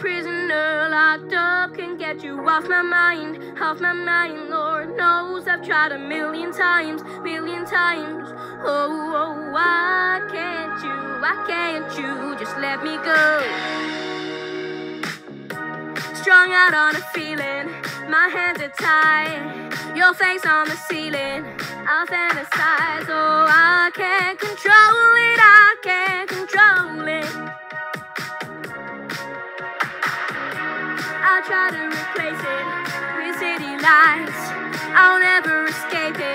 prisoner locked up can't get you off my mind, off my mind. Lord knows I've tried a million times, million times. Oh, oh, why can't you, why can't you just let me go? Strung out on a feeling, my hands are tied. Your face on the ceiling, I'll fantasize. Oh, I can't control I'll try to replace it with city lights. I'll never escape it.